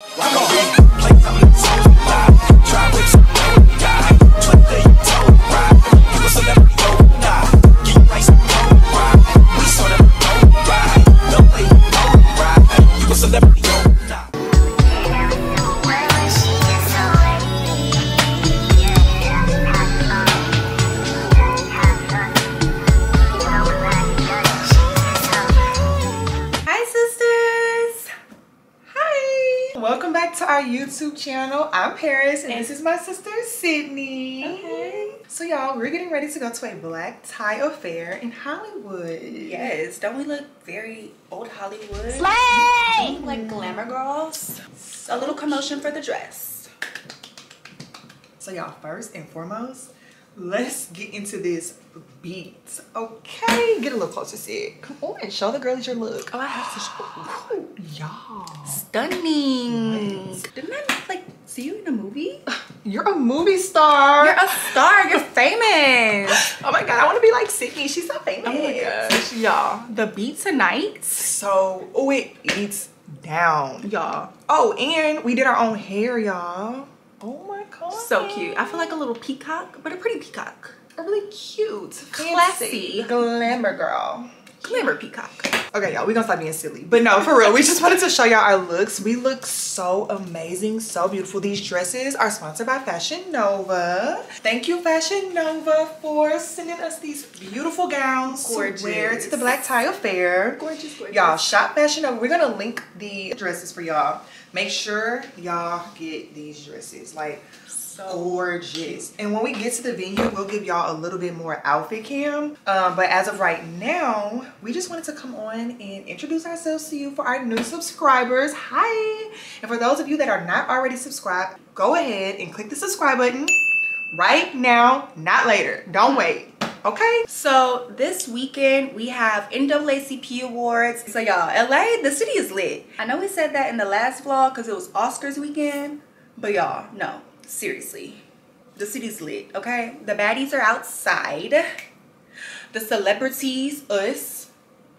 Hi I'm Paris and this is my sister Sydney. Okay. So y'all, we're getting ready to go to a black tie affair in Hollywood. Yes, don't we look very old Hollywood? Slay! Mm-hmm. Like glamour girls. A little commotion for the dress. So y'all, first and foremost, let's get into this beat. Okay, get a little closer, Sid. Come on, show the girlies your look. Oh, I have to show. Ooh, y'all. Stunning. Didn't I like see you in a movie? You're a movie star. You're a star. You're famous. oh my god, I want to be like Sydney. She's so famous. Oh my gosh, y'all. The beat tonight, So, oh, it eats down. y'all. Oh, and we did our own hair, y'all. Oh my god. So cute. I feel like a little peacock, but a pretty peacock. A really cute. Classy. Glamour girl. Glamour peacock. Okay, y'all, we gonna stop being silly. But no, for real, we just wanted to show y'all our looks. We look so amazing, so beautiful. These dresses are sponsored by Fashion Nova. Thank you, Fashion Nova, for sending us these beautiful gowns to wear to the Black Tie Affair. Gorgeous, gorgeous. Y'all, shop Fashion Nova. We're gonna link the dresses for y'all. Make sure y'all get these dresses. Like, So gorgeous. And when we get to the venue, we'll give y'all a little bit more outfit cam. Um, but as of right now, we just wanted to come on and introduce ourselves to you for our new subscribers. Hi! And for those of you that are not already subscribed, go ahead and click the subscribe button right now, not later. Don't wait. Okay? So this weekend we have NAACP awards. So y'all, LA, the city is lit. I know we said that in the last vlog because it was Oscars weekend, but y'all, no, seriously, the city's lit. Okay, the baddies are outside. The celebrities, us,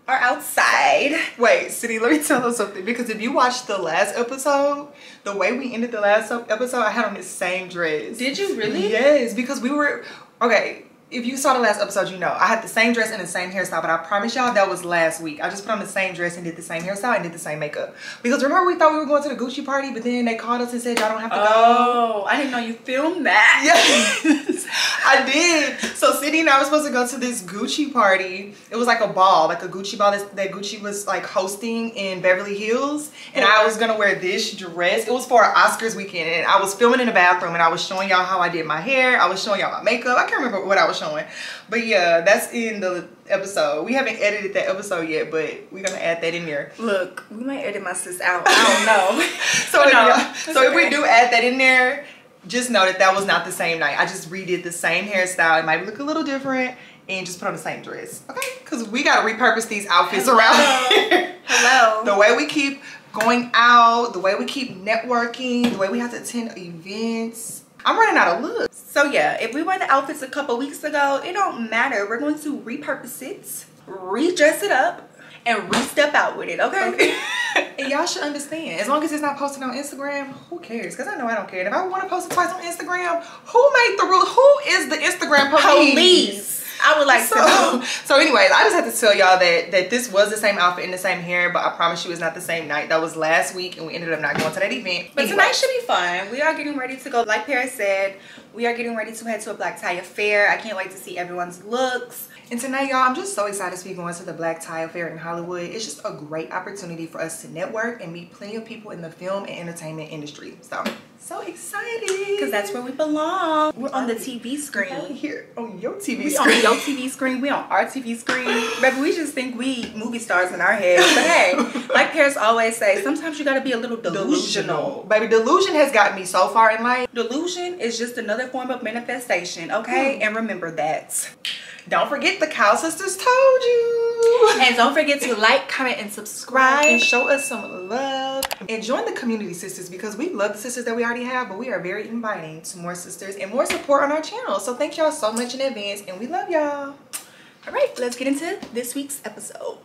are outside. Wait, City, let me tell you something. Because if you watched the last episode, the way we ended the last episode, I had on this same dress. Did you really? Yes, because we were okay. If you saw the last episode, you know I had the same dress and the same hairstyle, but I promise y'all that was last week. I just put on the same dress and did the same hairstyle and did the same makeup. Because remember we thought we were going to the Gucci party, but then they called us and said y'all don't have to go. Oh, I didn't know you filmed that. Yes, I did. So Sydney and I were supposed to go to this Gucci party. It was like a ball, like a Gucci ball that, that Gucci was like hosting in Beverly Hills. And I was gonna wear this dress. It was for Oscars weekend. And I was filming in the bathroom and I was showing y'all how I did my hair. I was showing y'all my makeup. I can't remember what I was showing. But yeah, that's in the episode. We haven't edited that episode yet, but we're gonna add that in there. Look, we might edit my sis out. I don't know. So, if, No, it's so if we do add that in there, just know that that was not the same night. I just redid the same hairstyle. It might look a little different and just put on the same dress. Okay? Because we got to repurpose these outfits around here. Hello. The way we keep going out, the way we keep networking, the way we have to attend events. I'm running out of looks. So yeah, if we wore the outfits a couple weeks ago, it don't matter. We're going to repurpose it, redress it up, and re-step out with it, okay? Okay. and y'all should understand, as long as it's not posted on Instagram, who cares? Because I know I don't care. And if I want to post it twice on Instagram, who made the rule? Who is the Instagram police? Police. I would like to So, know. so anyways, I just have to tell y'all that that this was the same outfit and the same hair, but I promise you it's not the same night. That was last week and we ended up not going to that event. But Anyway. tonight should be fun. We are getting ready to go. Like Paris said, we are getting ready to head to a black tie affair. I can't wait to see everyone's looks. And tonight, y'all, I'm just so excited to be going to the Black Tie Affair in Hollywood. It's just a great opportunity for us to network and meet plenty of people in the film and entertainment industry. So, so excited. Because that's where we belong. We're on the TV Right screen. here on your TV We on screen. your TV screen. We on our TV screen. Baby, we just think we movie stars in our heads. But hey, like Paris always say, sometimes you gotta be a little delusional. Baby, delusion has gotten me so far in life. Delusion is just another form of manifestation, okay? Hmm. And remember that. Don't forget the Kyle Sisters told you. And don't forget to like, comment, and subscribe. and show us some love and join the community sisters because we love the sisters that we already have but we are very inviting to more sisters and more support on our channel so thank y'all so much in advance and we love y'all All right, let's get into this week's episode.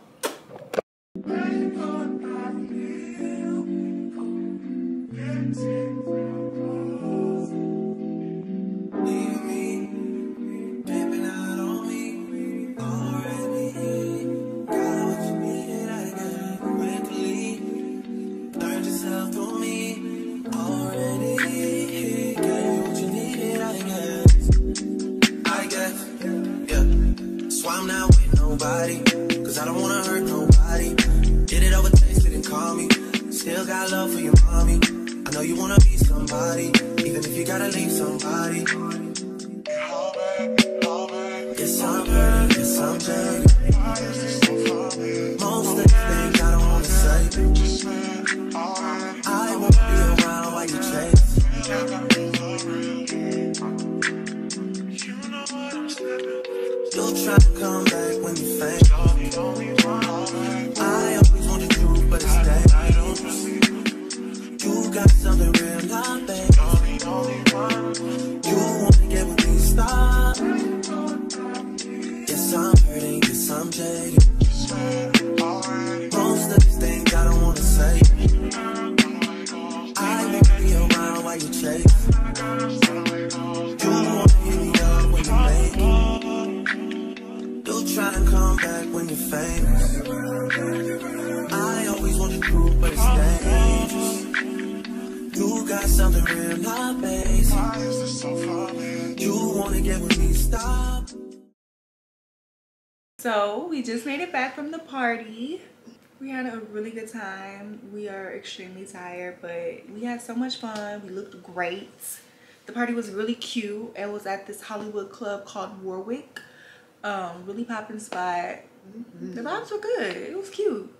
Nobody. Cause I don't wanna hurt nobody. Did it over text, didn't call me. Still got love for your mommy. I know you wanna be somebody, even if you gotta leave somebody. Yes, I'm hurt, yes, I'm jaded. Most of the things I don't wanna say. You. I always want the truth, but it's dangerous. You got something real, not bad. You wanna get with me, stop. Yes, I'm hurting, yes, I'm jaded. Most of these things I don't wanna say. I won't be around while you chase. Famous. I always want but it's dangerous. You got something real, stop. So we just made it back from the party. We had a really good time. We are extremely tired, but we had so much fun. We looked great. The party was really cute. It was at this Hollywood club called Warwick. Um, really popping spot. The vibes were good. It was cute.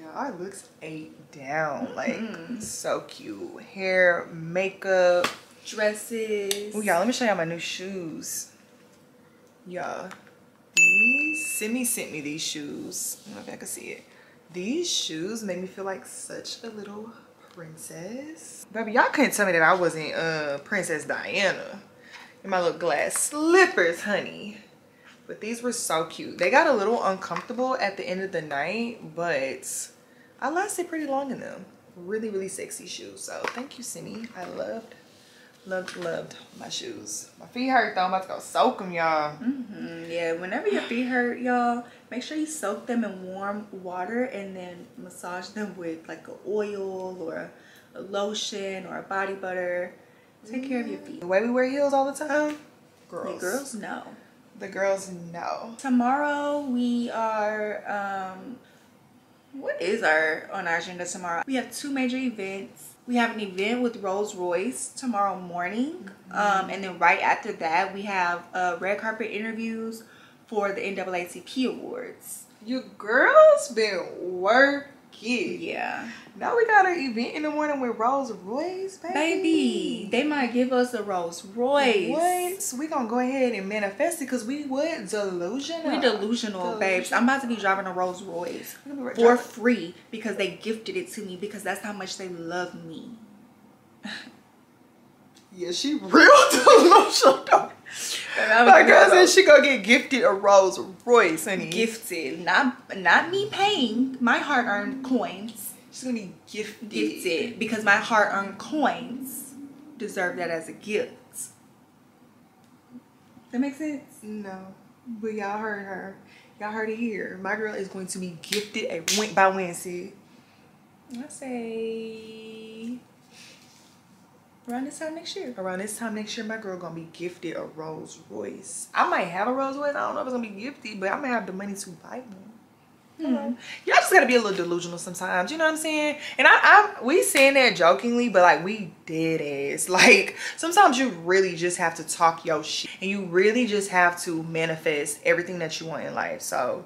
Yeah, our looks ate down. Like, so cute. Hair, makeup. Dresses. Oh, y'all, let me show y'all my new shoes. Y'all, these, Simi sent me these shoes. I don't know if I can see it. These shoes made me feel like such a little princess. Baby, y'all couldn't tell me that I wasn't uh Princess Diana. In my little glass slippers, honey. But these were so cute. They got a little uncomfortable at the end of the night, but I lasted pretty long in them. Really, really sexy shoes. So thank you, Simi. I loved Loved, loved my shoes. My feet hurt though. I'm about to go soak them, y'all. Mm -hmm. yeah, whenever your feet hurt, y'all, make sure you soak them in warm water and then massage them with like a oil or a lotion or a body butter. Take care of your feet. The way we wear heels all the time, girls. The girls know. The girls know. Tomorrow we are um what is our on our agenda tomorrow? We have two major events. We have an event with Rolls Royce tomorrow morning. Um and then right after that we have uh red carpet interviews for the NAACP awards. You girls been working. Yeah. Now we got an event in the morning with Rolls Royce, baby. Baby, they might give us a Rolls Royce. What? So we gonna go ahead and manifest it because we what? Delusional. We delusional, babes. I'm about to be driving a Rolls Royce I'm gonna be for driving- free because they gifted it to me because that's how much they love me. Yeah, she real delusional. My girl said she gonna get gifted a Rolls Royce, honey. gifted, not not me paying my hard-earned coins. She's gonna be gifted. Gifted because my hard-earned coins deserve that as a gift. That makes sense. No, but y'all heard her. Y'all heard it here. My girl is going to be gifted a wink by Wednesday. I say around this time next year. Around this time next year, my girl gonna be gifted a Rolls Royce. I might have a Rolls Royce. I don't know if it's gonna be gifted, but I might have the money to buy one. You know? Y'all just gotta be a little delusional sometimes. You know what I'm saying? And I, I, we saying that jokingly, but like we dead ass. Like sometimes you really just have to talk your shit, and you really just have to manifest everything that you want in life. So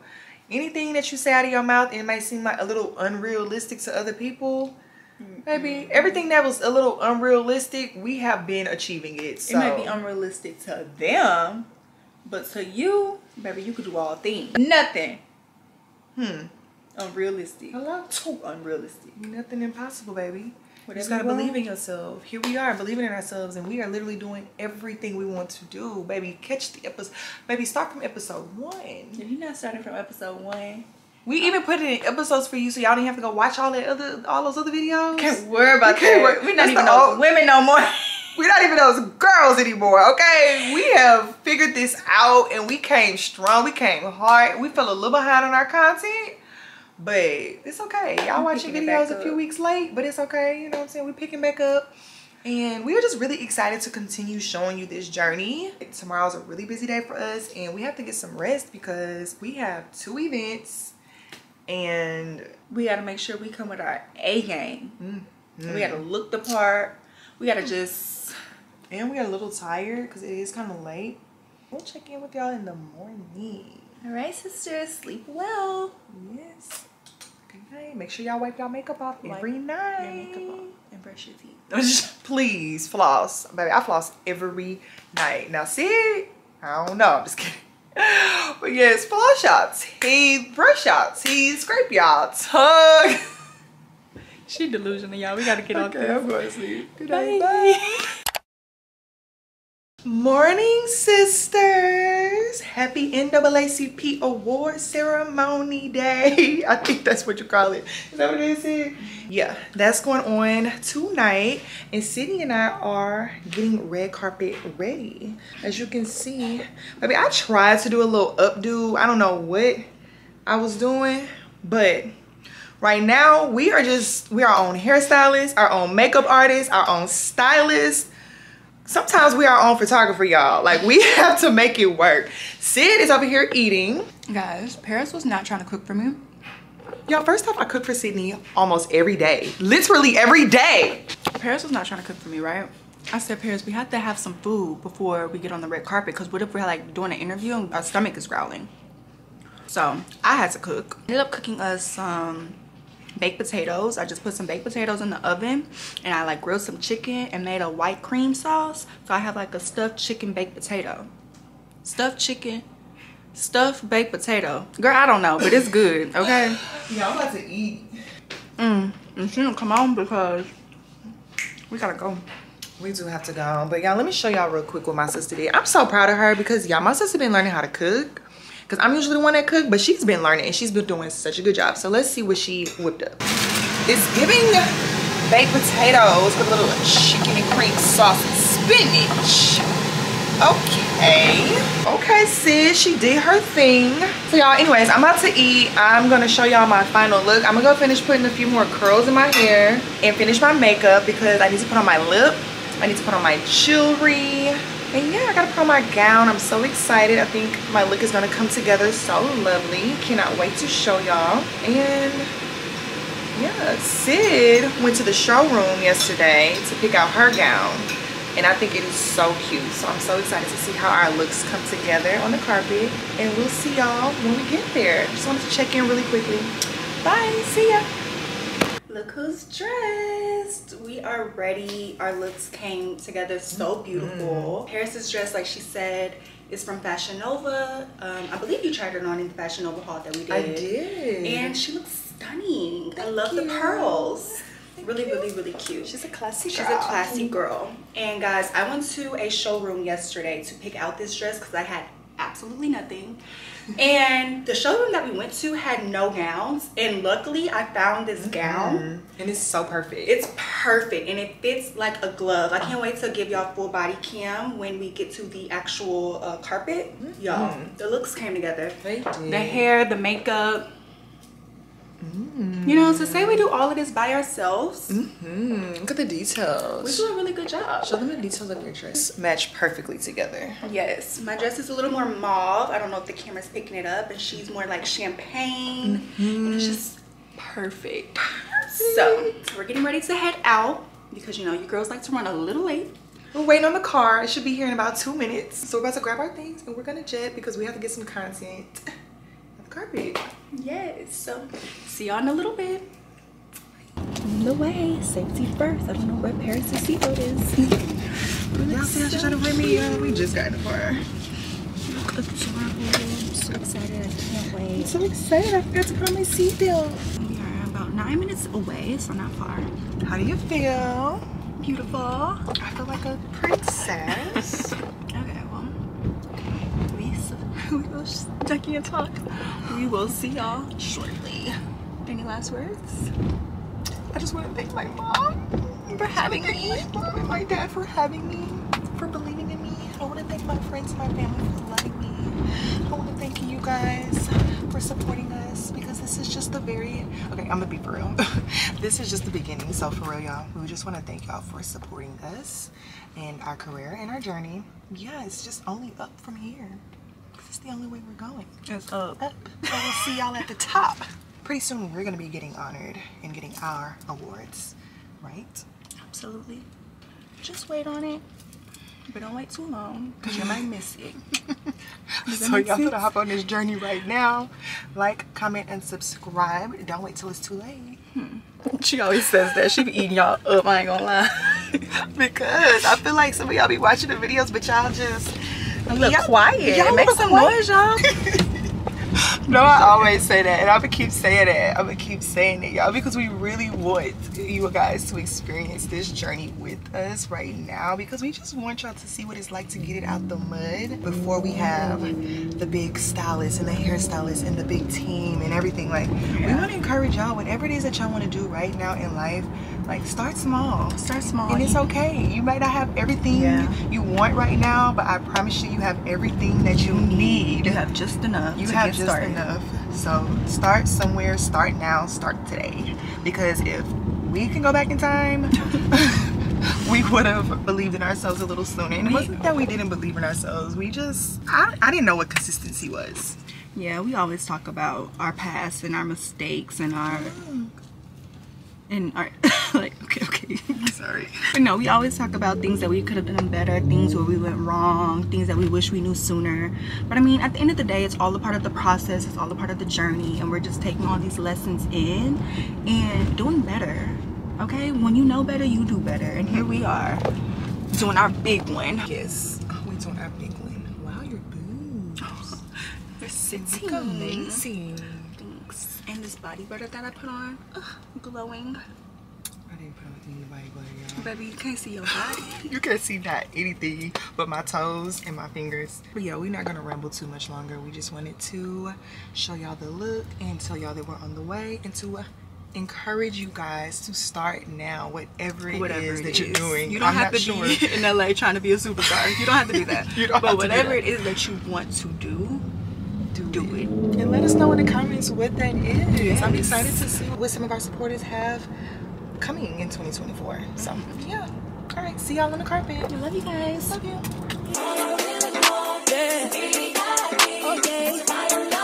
anything that you say out of your mouth, it might seem like a little unrealistic to other people. Maybe everything that was a little unrealistic, we have been achieving it. So It might be unrealistic to them, but to you, baby, you could do all things. Nothing hmm, unrealistic. Hello? Too unrealistic. nothing impossible, baby. You Whatever just gotta you believe in yourself. Here we are, believing in ourselves, and we are literally doing everything we want to do, baby. Catch the episode, baby. Start from episode one. If you're not starting from episode one, We even put it in episodes for you, so y'all didn't have to go watch all that other, all those other videos. Can't worry about We that. worry- We're that's not even the those old- women no more. We're not even those girls anymore, okay? We have figured this out and we came strong. We came hard. We fell a little behind on our content, but it's okay. Y'all watching picking it back videos a few weeks late, but it's okay. You know what I'm saying? We're picking back up. And we are just really excited to continue showing you this journey. Tomorrow's a really busy day for us, and we have to get some rest because we have two events and We gotta make sure we come with our A game. Mm. We gotta look the part. We gotta just and we are a little tired because it is kind of late. We'll check in with y'all in the morning. All right, sisters, sleep well. Yes. Good night. Make sure y'all wipe y'all makeup off Wipe every Your night. makeup off and brush your teeth. Please floss, baby. I floss every night. Now, see, I don't know. I'm just kidding. But yes, floss y'all teeth, brush y'all teeth, scrape y'all. She delusional, y'all. We gotta get off Okay, I'm going to sleep. Good night. Bye. Morning, sisters. Happy NAACP award ceremony day. I think that's what you call it. Is that what it is? Yeah, that's going on tonight. And Sydney and I are getting red carpet ready. As you can see, maybe I tried to do a little updo. I don't know what I was doing, but right now we are just we are our own hairstylists, our own makeup artists, our own stylists sometimes we are our own photographer, y'all. Like we have to make it work. Sid is over here eating. Guys, Paris was not trying to cook for me. Y'all, first off, I cook for Sydney almost every day. Literally every day. Paris was not trying to cook for me, right? I said, Paris, we have to have some food before we get on the red carpet. Cause what if we're like doing an interview and our stomach is growling? So I had to cook. Ended up cooking us some baked potatoes. I just put some baked potatoes in the oven and I like grilled some chicken and made a white cream sauce. So I have like a stuffed chicken baked potato. Stuffed chicken, stuffed baked potato. Girl, I don't know, but it's good, okay? Yeah, I'm about to eat. Mm. And she didn't come on because we gotta go. We do have to go. But y'all, let me show y'all real quick what my sister did. I'm so proud of her because y'all, my sister been learning how to cook. Because I'm usually the one that cook, but she's been learning and she's been doing such a good job. So let's see what she whipped up. It's giving baked potatoes with a little chicken and cream sauce and spinach. Okay. Okay, sis, she did her thing. So y'all, anyways, I'm about to eat. I'm gonna show y'all my final look. I'm gonna go finish putting a few more curls in my hair and finish my makeup because I need to put on my lip. I need to put on my jewelry. And yeah, I gotta put on my gown. I'm so excited. I think my look is gonna come together so lovely. Cannot wait to show y'all. And yeah, Sid went to the showroom yesterday to pick out her gown. And I think it is so cute. So I'm so excited to see how our looks come together on the carpet. And we'll see y'all when we get there. Just wanted to check in really quickly. Bye, see ya. Look who's dressed. We are ready. Our looks came together so beautiful. Paris is dressed like she said is from Fashion Nova. Um, I believe you tried her on in the Fashion Nova haul that we did. I did. And she looks stunning. I Thank love the pearls. Thank really, you. really, really cute. She's a classy She's a classy girl. And guys, I went to a showroom yesterday to pick out this dress because I had absolutely nothing. And the showroom that we went to had no gowns. And luckily, I found this gown. Mm, And it's so perfect. It's perfect and it fits like a glove. I can't wait to give y'all full body cam when we get to the actual uh, carpet. Y'all, the looks came together. They did. The hair, the makeup. You know, to say we do all of this by ourselves, Mm, look at the details. we do a really good job. Show them the details of your dress. Match perfectly together. Yes, my dress is a little more mauve. I don't know if the camera's picking it up, and she's more like champagne. And it's just perfect. So we're getting ready to head out because you know you girls like to run a little late. We're waiting on the car. It should be here in about two minutes. So we're about to grab our things and we're gonna jet because we have to get some content carpet. Yes. So see y'all in a little bit. On the way, safety first. I don't know where Paris' seatbelt is. Y'all see how to me? We just got in the car. Look adorable. I'm so excited. I can't I'm wait. so excited. I forgot to put on my seatbelt. We are about nine minutes away, so not far. How do you feel? Beautiful. I feel like a princess. We, will Jackie and talk. We will see y'all shortly. Any last words? I just want to thank my mom For having me. my mom and my dad for having me, for believing in me. I want to thank my friends and my family for loving me. I want to thank you guys for supporting us because this is just the very okay. I'm gonna be for real. this is just the beginning. So for real, y'all, we just want to thank y'all for supporting us and our career and our journey. Yeah, it's just only up from here. This is the only way we're going. It's oh. up. Up. So we'll see y'all at the top. Pretty soon, we're gonna be getting honored and getting our awards, right? Absolutely. Just wait on it. But don't wait too long because you might miss it. So y'all gotta hop on this journey right now. Like, comment, and subscribe. Don't wait till it's too late. Hmm. She always says that. She be eating y'all up, I ain't gonna lie. because I feel like some of y'all be watching the videos, but y'all just A little Y'all- quiet. y'all Make little some quiet. noise, y'all. No, I always say that, and I'm gonna keep saying it. I'm gonna keep saying it, y'all, because we really want you guys to experience this journey with us right now. Because we just want y'all to see what it's like to get it out the mud before we have the big stylist and the hairstylist and the big team and everything. Like, we want to encourage y'all, whatever it is that y'all want to do right now in life, like start small. Start small. And it's okay. You might not have everything Yeah. you want right now, but I promise you, you have everything that you need. You have just enough You have just started. enough. So start somewhere, start now, start today. Because if we can go back in time, we would have believed in ourselves a little sooner. And it wasn't that we didn't believe in ourselves. We just, I, I didn't know what consistency was. Yeah, we always talk about our past and our mistakes and our and our like okay, okay. Sorry. But no, we always talk about things that we could have done better, things where we went wrong, things that we wish we knew sooner. But I mean, at the end of the day, it's all a part of the process, it's all a part of the journey, and we're just taking all these lessons in and doing better. Okay? When you know better, you do better. And here we are doing our big one. Yes. Oh, we doing our big one. Wow, your boobs. They're sitting. amazing. And this body butter that I put on, ugh, glowing. I didn't put on anybody butter, y'all. Baby, you can't see your body. You can't see not anything but my toes and my fingers. But yeah, we're not gonna ramble too much longer. We just wanted to show y'all the look and tell y'all that we're on the way and to encourage you guys to start now, whatever it whatever is it that you're doing. You don't I'm have to sure. be in LA trying to be a superstar. You don't have to do that. You don't but to whatever it is that you want to do, do it. And let us know in the comments what that is. I'm excited to see what some of our supporters have coming in 2024. So yeah. All right, see y'all on the carpet. I love you guys. Love you. gorgeous. Oh,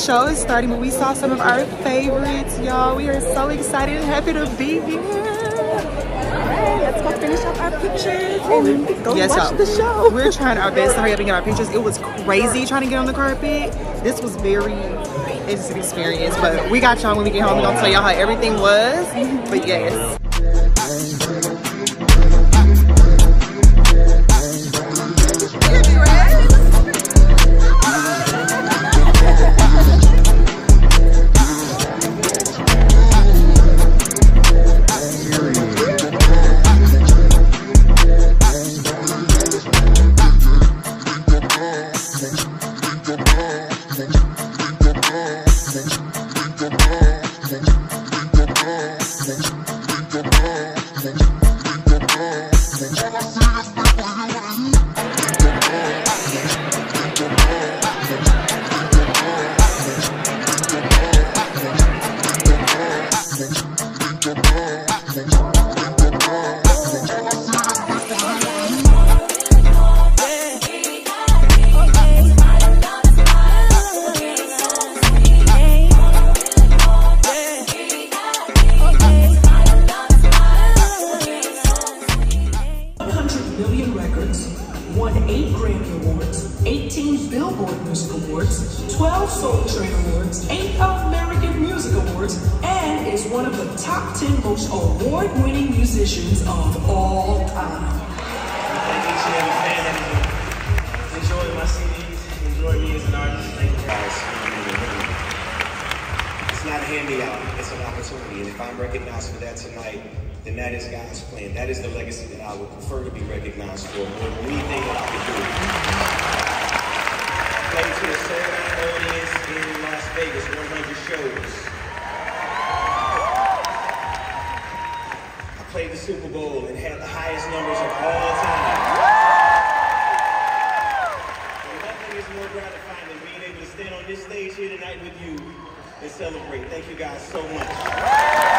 show is starting, but we saw some of our favorites, y'all. We are so excited and happy to be here. Alright, let's go finish up our pictures and go Yes, watch the show. We're trying our best to hurry up and get our pictures. It was crazy trying to get on the carpet. This was very it's an experience, but we got y'all when we get home. We're gonna tell y'all how everything was. But yes. Grammy Awards, 18 Billboard Music Awards, 12 Soul Train Awards, 8 American Music Awards, and is one of the top 10 most award-winning musicians of all time. Thank you, Jim. Enjoy my CDs. Enjoy me as an artist. Thank you guys. It's not a hand-me-out. It's an opportunity. And if I'm recognized for that tonight, then that is God's plan. That is the legacy that I would prefer to be recognized for more than anything that I could do. Played to a sold-out audience in Las Vegas, 100 shows. I played the Super Bowl and had the highest numbers of all time. Nothing is more gratifying than being able to stand on this stage here tonight with you and celebrate. Thank you guys so much.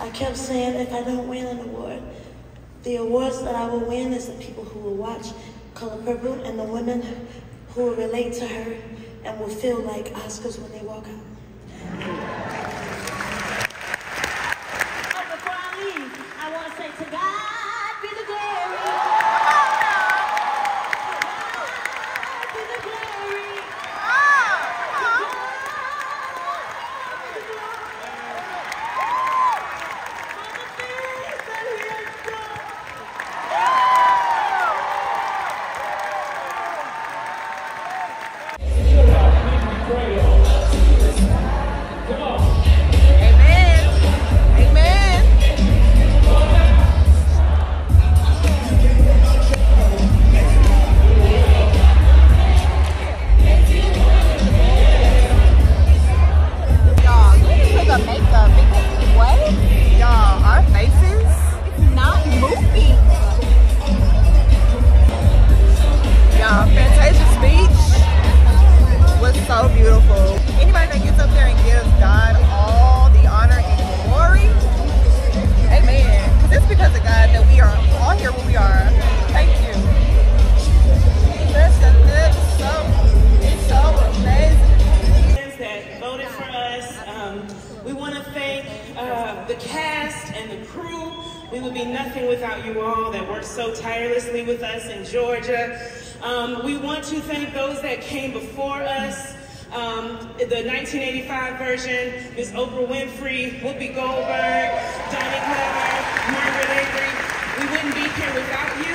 I kept saying if I don't win an award, the awards that I will win is the people who will watch Color Purple and the women who will relate to her and will feel like Oscars when they walk out. Here without you.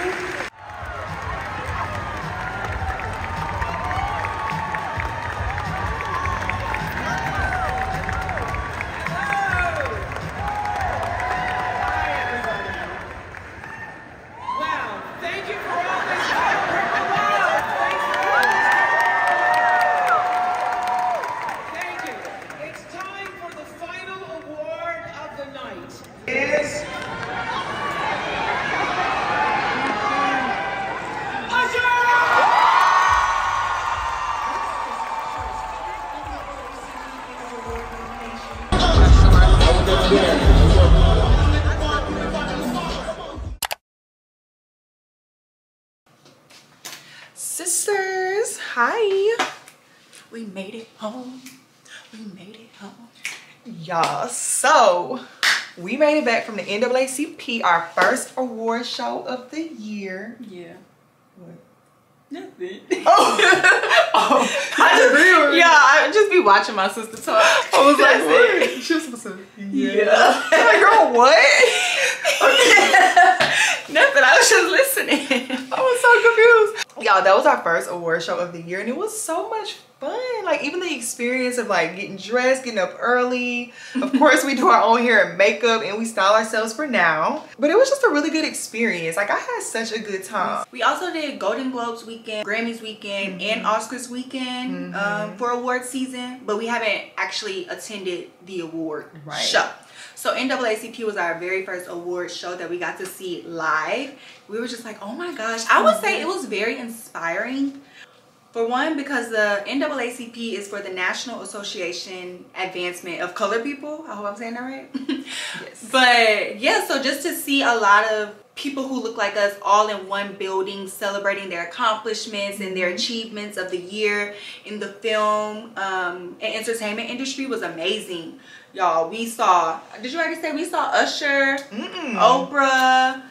It back from the NAACP, our first award show of the year. Yeah. What? Nothing. Oh, oh. I just. Yeah, I just be watching my sister talk. I was like, what? She was supposed to. Yeah. I'm like, girl, what? Nothing. I was just listening. I was so confused. Y'all, that was our first award show of the year and it was so much fun. Like even the experience of like getting dressed, getting up early. Of course, we do our own hair and makeup and we style ourselves for now. But it was just a really good experience. Like I had such a good time. We also did Golden Globes weekend, Grammys weekend, and Oscars weekend um, for award season, but we haven't actually attended the award Right. show. So NAACP was our very first award show that we got to see live. We were just like, oh my gosh. I would say it was very inspiring. For one, because the NAACP is for the National Association Advancement of Colored People. I hope I'm saying that right. Yes. But yeah, so just to see a lot of people who look like us all in one building celebrating their accomplishments and their achievements of the year in the film um, and entertainment industry was amazing. Y'all, we saw, did you already say we saw Usher, Oprah,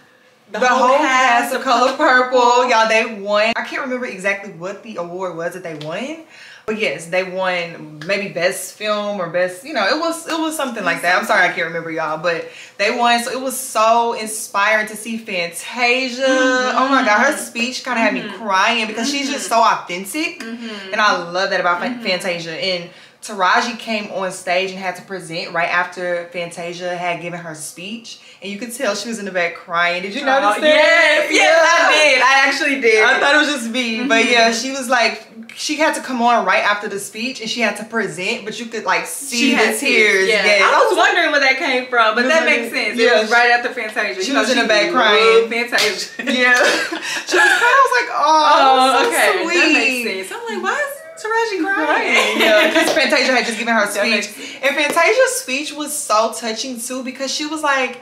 The, whole cast of Color Purple, y'all, they won. I can't remember exactly what the award was that they won. But yes, they won maybe best film or best, you know, it was it was something like that. I'm sorry I can't remember y'all, but they won. So it was so inspiring to see Fantasia. Oh my god, her mm-hmm. speech kind of had me mm-hmm. crying because she's just so mm-hmm. authentic. And I love that about Fan- Fantasia. And Taraji came on stage and had to present right after Fantasia had given her speech. And you could tell she was in the back crying. Did you notice that? Yes, yes, I did. I actually did. I thought it was just me, but yeah, she was like, she had to come on right after the speech, and she had to present, but you could like see the had tears. Yeah. Yes. I was wondering where that came from, but that makes sense. yeah, it was right after Fantasia. she You know, was in the back crying. Fantasia. yeah, she was crying. I was like, oh, Oh, so okay. sweet. That makes sense. I'm like, why is Taraji crying? Right. Yeah, because Fantasia had just given her speech, and Fantasia's speech was so touching too because she was like.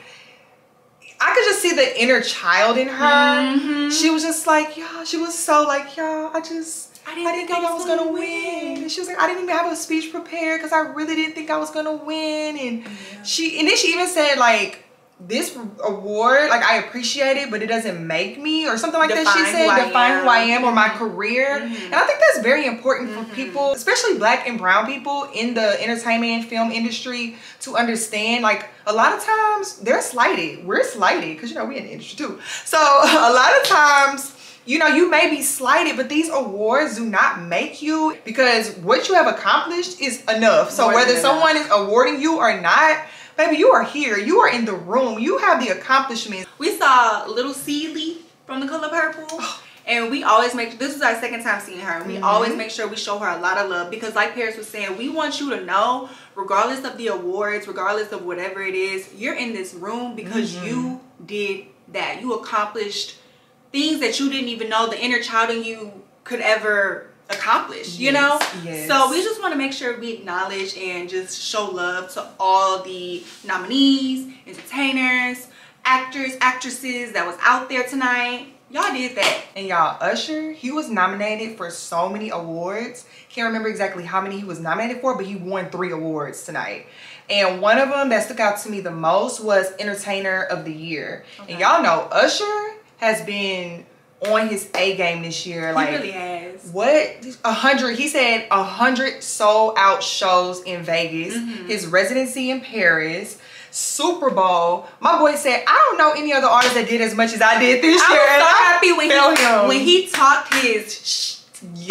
I could just see the inner child in her. Mm-hmm. She was just like, yeah, she was so like, yeah, I just, I I didn't didn't, think I was gonna win. And she was like, I didn't even have a speech prepared because I really didn't think I was gonna win. And she, and then she even said like, this award, like I appreciate it, but it doesn't make me or something like that. Define She who I said, define who I am. or my mm-hmm. career. Mm-hmm. And I think that's very important for mm-hmm. people, especially black and brown people in the entertainment and film industry to understand. Like a lot of times they're slighted. We're slighted because you know we in the industry too. So a lot of times you know, you may be slighted, but these awards do not make you because what you have accomplished is enough. So More whether someone is awarding you or not, baby, you are here. You are in the room. You have the accomplishments. We saw Little Celie from The Color Purple. Oh. And we always make this is our second time seeing her. And we always mm-hmm. make sure we show her a lot of love because, like Paris was saying, we want you to know, regardless of the awards, regardless of whatever it is, you're in this room because mm-hmm. you did that. You accomplished things that you didn't even know the inner child in you could ever accomplish. You know. Yes, yes. So we just want to make sure we acknowledge and just show love to all the nominees, entertainers, actors, actresses that was out there tonight. Y'all did that. And y'all, Usher, he was nominated for so many awards. Can't remember exactly how many he was nominated for, but he won three awards tonight. And one of them that stuck out to me the most was Entertainer of the Year. And y'all know Usher has been on his A game this year. Like he really has. what a hundred he said a hundred sold out shows in vegas Mm-hmm. his residency in paris super bowl my boy said i don't know any other artist that did as much as i did this I year was And so happy when he him. when he talked his. Sh-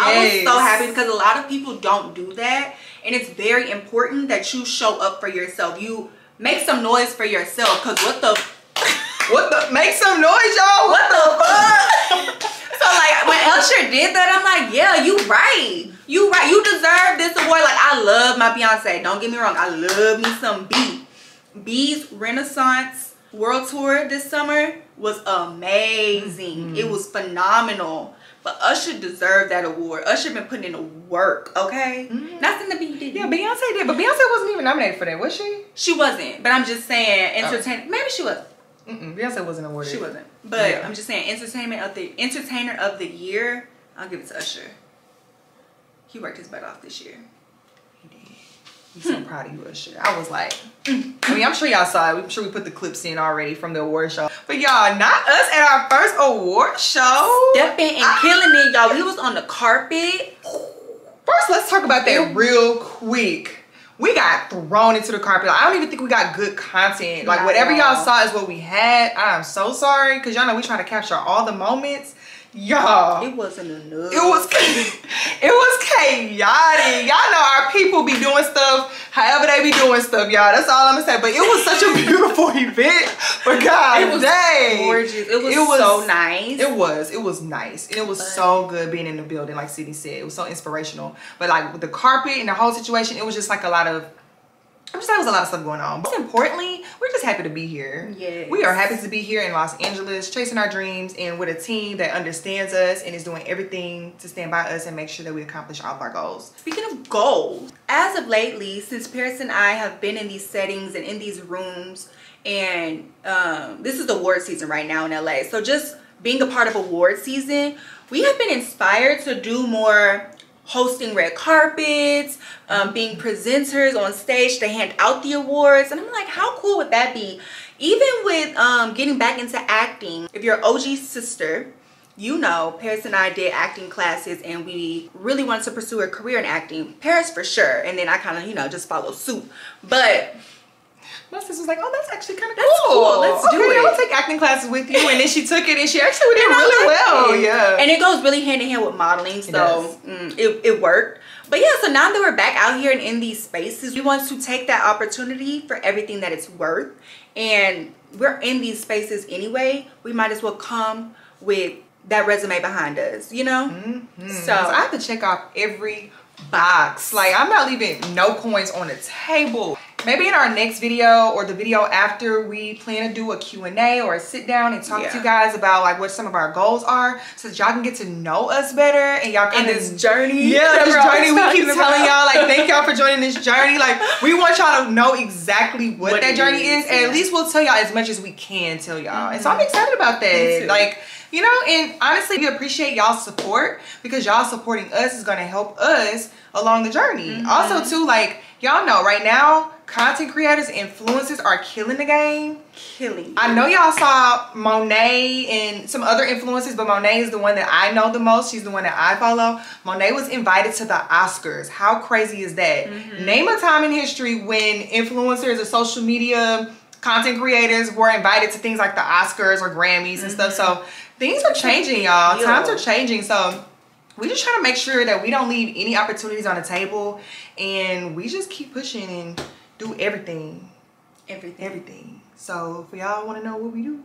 I was so happy because a lot of people don't do that, and it's very important that you show up for yourself. You make some noise for yourself. Cause what the what the make some noise y'all what the fuck So like when Usher did that, I'm like, yeah, you right. You right. You deserve this award. Like I love my Beyonce. Don't get me wrong. I love me some B. B's Renaissance World Tour this summer was amazing. Mm-hmm. It was phenomenal. But Usher deserved that award. Usher been putting in the work, okay? Mm-hmm. Nothing to be did. yeah beyonce did but beyonce wasn't even nominated for that was she She wasn't. But I'm just saying, oh. entertain. Maybe she was. Mm-mm, beyonce wasn't awarded She wasn't. But Yeah. I'm just saying, entertainment of the entertainer of the year. I'll give it to Usher. He worked his butt off this year. He did. I'm so proud of you, Usher. I was like, mm. I mean, I'm sure y'all saw it. I'm sure we put the clips in already from the award show. But y'all, not us at our first award show. Stepping and killing it, y'all. We was on the carpet. First, let's talk about that real quick. We got thrown into the carpet. I don't even think we got good content. Like Not whatever y'all all. saw is what we had. I'm so sorry because y'all know we try to capture all the moments. Y'all. It wasn't enough. It was it was chaotic. Y'all know our people be doing stuff however they be doing stuff, y'all. That's all I'm gonna say. But it was such a beautiful event. But God It was dang. gorgeous. It was so nice. It was. It was nice. And it was so good being in the building, like City said. It was so inspirational. But like with the carpet and the whole situation, it was just like a lot of I'm just there was a lot of stuff going on. Most importantly, we're just happy to be here. Yes. We are happy to be here in Los Angeles, chasing our dreams and with a team that understands us and is doing everything to stand by us and make sure that we accomplish all of our goals. Speaking of goals, as of lately, since Paris and I have been in these settings and in these rooms, and um, this is the award season right now in LA. So just being a part of award season, we have been inspired to do more hosting red carpets, um, being presenters on stage to hand out the awards. And I'm like, how cool would that be? Even with um, getting back into acting, if you're OG sister, you know, Paris and I did acting classes and we really wanted to pursue a career in acting. Paris for sure. And then I kind of, you know, just followed suit. But My sister was like, "Oh, that's actually kind of cool. cool. Let's do Okay, it." I'll take acting classes with you." And then she took it, and she actually did really well. Yeah. And it goes really hand in hand with modeling. So does. mm, it, it worked. But yeah, so now that we're back out here and in these spaces, we want to take that opportunity for everything that it's worth. And we're in these spaces anyway. We might as well come with that resume behind us, you know? Mm-hmm. So So I have to check off every box. Like I'm not leaving no coins on the table. Maybe in our next video or the video after we plan to do a Q&A or a sit down and talk to you guys about like what some of our goals are so that y'all can get to know us better and y'all of this journey. yeah, this journey. We keep talking telling y'all, like, thank y'all for joining this journey. Like, we want y'all to know exactly what, What that journey is, is, and yeah. at least we'll tell y'all as much as we can tell y'all. And so I'm excited about that. Like, you know, and honestly, we appreciate y'all's support because y'all supporting us is gonna help us along the journey. Mm-hmm. Also, too, like, y'all know right now, content creators, influencers are killing the game. killing. I know y'all saw Monet and some other influencers, but Monet is the one that I know the most. She's the one that I follow. Monet was invited to the Oscars. How crazy is that? Mm-hmm. Name a time in history when influencers or social media content creators were invited to things like the Oscars or Grammys and stuff. So things are changing, y'all. Times are changing. So we just try to make sure that we don't leave any opportunities on the table and we just keep pushing and do everything everything. everything. So if y'all want to know what we do,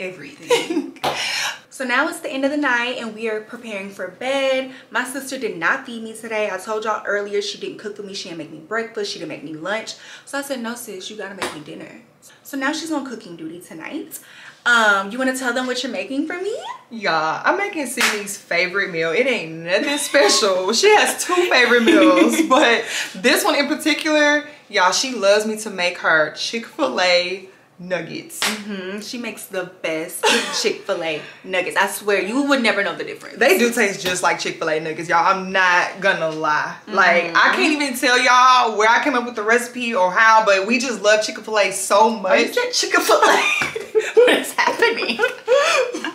everything. so now it's the end of the night and we are preparing for bed. My sister did not feed me today. I told y'all earlier she didn't cook for me. She didn't make me breakfast. She didn't make me lunch. So I said, no sis, you gotta make me dinner. So now she's on cooking duty tonight. Um, you wanna tell them what you're making for me? y'all, I'm making Sydney's favorite meal. It ain't nothing special. She has two favorite meals, but this one in particular, y'all, she loves me to make her Chick-fil-A nuggets. Mhm, She makes the best Chick-fil-A nuggets. I swear, you would never know the difference. They do taste just like Chick-fil-A nuggets, y'all. I'm not gonna lie. Like, I can't even tell y'all where I came up with the recipe or how, but we just love Chick-fil-A so Oh, you much. said Chick-fil-A. what is happening?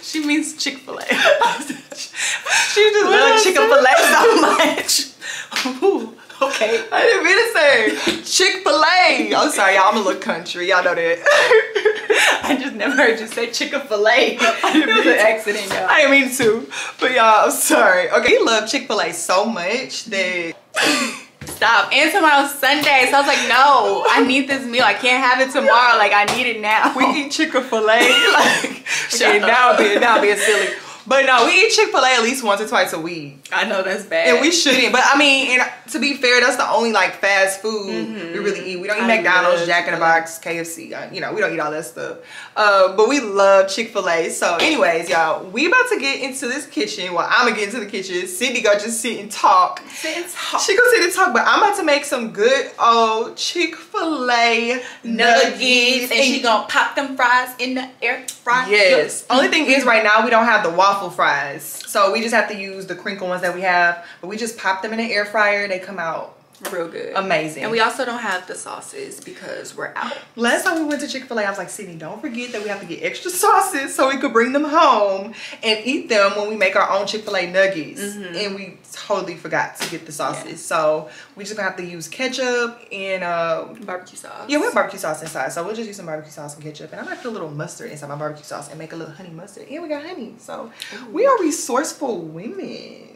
She means Chick-fil-A. she just loves Chick-fil-A so much. Ooh, okay. I didn't mean to say Chick-fil-A. I'm sorry, y'all. I'm a little country. Y'all know that. I just never heard you say Chick-fil-A. I didn't It was mean an to. accident, y'all. I didn't mean to. But y'all, I'm sorry. Okay, we love Chick-fil-A so much that Stop. And tomorrow's Sunday. So I was like, no, I need this meal. I can't have it tomorrow. Like, I need it now. we eat Chick-fil-A. Like, okay, now being, now being silly. But no, we eat Chick-fil-A at least once or twice a week. I know that's bad. And we shouldn't. But I mean, and to be fair, that's the only like fast food we really eat. We don't eat Mm-hmm. I McDonald's, Jack in the Box, KFC. uh, You know, we don't eat all that stuff. Uh, but we love Chick Fil A. So, anyways, y'all, we about to get into this kitchen. Well, I'm gonna get into the kitchen. Sydney gonna just sit and talk. Sit and talk. She gonna sit and talk, but I'm about to make some good old Chick Fil A nuggets. And she gonna pop them fries in the air fryer. Yes. Only thing is right now we don't have the waffle fries. So we just have to use the crinkle ones that we have. But we just pop them in the air fryer. They come out Real good. Amazing. And we also don't have the sauces because we're out. Last time we went to Chick-fil-A, I was like, Sydney, don't forget that we have to get extra sauces so we could bring them home and eat them when we make our own Chick-fil-A nuggets. And we totally forgot to get the sauces. Yeah. So we just gonna have to use ketchup and uh Barbecue sauce. yeah, we have barbecue sauce inside. So we'll just use some barbecue sauce and ketchup. And I'm gonna put a little mustard inside my barbecue sauce and make a little honey mustard. And we got honey. So we are resourceful women.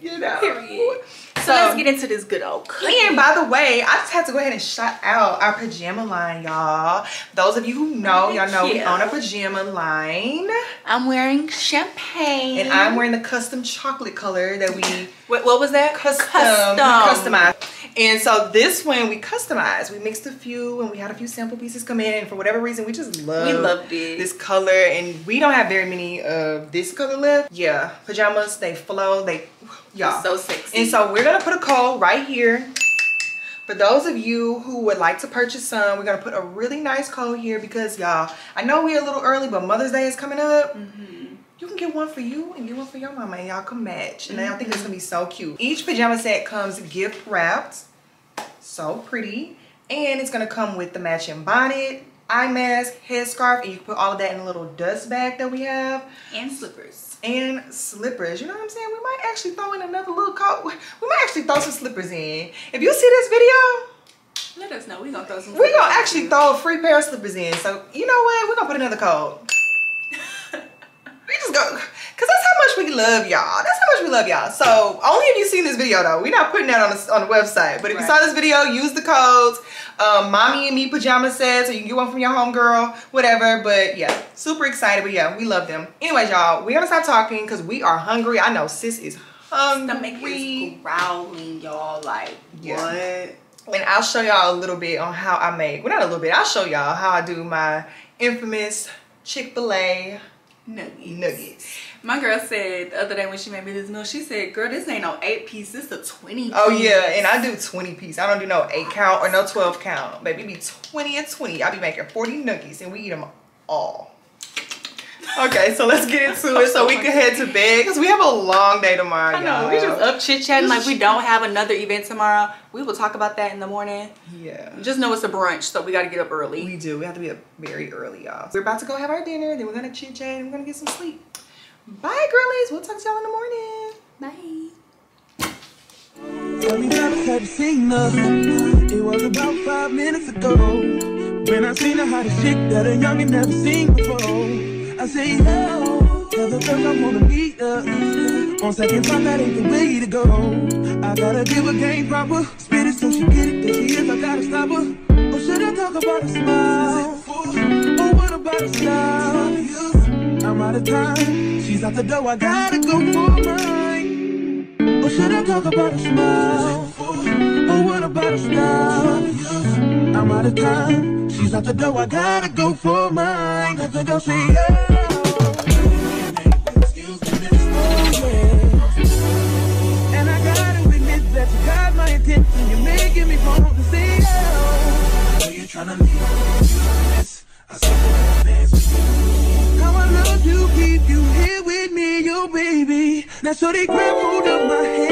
You know. Period. So, let's get into this good old cooking. And by the way, I just had to go ahead and shout out our pajama line, y'all. Those of you who know, y'all know we own a pajama line. I'm wearing champagne. And I'm wearing the custom chocolate color that we What, what was that? custom, customized. And so this one we customized. We mixed a few and we had a few sample pieces come in. And for whatever reason, we just love We loved it. this color. And we don't have very many of this color left. Yeah, pajamas, they flow, they, y'all. So sexy. And so we're gonna put a code right here. For those of you who would like to purchase some, we're gonna put a really nice code here because y'all, I know we're a little early, but Mother's Day is coming up. Mm-hmm. You can get one for you and get one for your mama and y'all can match. And I think it's mm-hmm. gonna be so cute. Each pajama set comes gift wrapped. So pretty. And it's gonna come with the matching bonnet, eye mask, headscarf, and you can put all of that in a little dust bag that we have and slippers. And slippers. You know what I'm saying? We might actually throw in another little coat. We might actually throw some slippers in. If you see this video, Let us know. We're gonna throw some. we're gonna actually throw a free pair of slippers in. So you know what? We're gonna put another code. We just go, cause that's how much we love y'all. That's how much we love y'all. So only if you seen this video though. We're not putting that on the on the website. But if you saw this video, use the codes. Um, mommy and me pajama sets, or you can get one from your homegirl, whatever. But yeah, super excited. But yeah, we love them. Anyways, y'all, we gotta stop talking because we are hungry. I know sis is hungry. Stomach is growling, y'all. Like Yeah. what? And I'll show y'all a little bit on how I make, well not a little bit, I'll show y'all how I do my infamous Chick-fil-A Nuggets. nuggets. My girl said the other day when she made me this meal, she said, "Girl, this ain't no eight piece. This a twenty. Oh, piece. Oh yeah, and I do 20 piece. I don't do no 8 count or no 12 count. Baby, be 20 and 20. I be making 40 nuggets and we eat them all. Okay, so let's get into it so we can head to bed because we have a long day tomorrow, I know. y'all. We just up chit chatting like we don't have another event tomorrow. We will talk about that in the morning. Yeah. Just know it's a brunch, so we got to get up early. We do. We have to be up very early, y'all. We're about to go have our dinner, then we're gonna chit chat and we're gonna get some sleep. Bye, girlies. We'll talk to y'all in the morning. Bye. Tell me that I had seen. It was about five minutes ago. When I seen her hottest chick that a youngin' never seen before. I say, yo, tell the girls I wanna meet her. On second thought, that ain't the way to go. I gotta give her game proper. Spit it so she get it. There she is, I gotta stop her. Or should I talk about a smile? Or what about a style? I'm out of time. She's out the door, I gotta go for mine. Or should I talk about a smile? Or what about a style? I'm out of time. She's out the door, I gotta go for mine. Let the girl say, yeah. Attention. You're making me want to say, yeah. Are you trying to leave this? I said, dance with you. How I love to keep you here with me, you baby. Now so they grab hold of my hand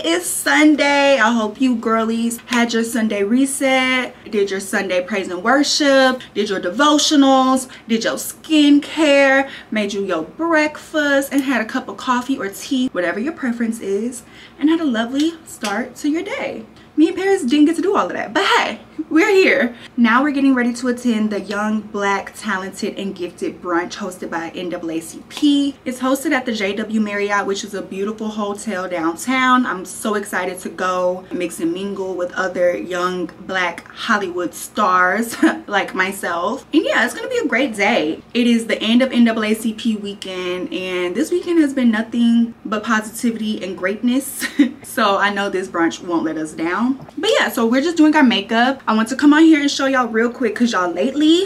It is Sunday. I hope you girlies had your Sunday reset, did your Sunday praise and worship, did your devotionals, did your skincare, made you your breakfast, and had a cup of coffee or tea, whatever your preference is, and had a lovely start to your day. Me and Paris didn't get to do all of that, but hey, we're here. Now we're getting ready to attend the Young, Black, Talented, and Gifted brunch hosted by NAACP. It's hosted at the JW Marriott, which is a beautiful hotel downtown. I'm so excited to go mix and mingle with other young, black Hollywood stars like myself. And yeah, it's gonna be a great day. It is the end of NAACP weekend, and this weekend has been nothing but positivity and greatness. so I know this brunch won't let us down. But yeah, so we're just doing our makeup. I want to come on here and show y'all real quick because y'all lately,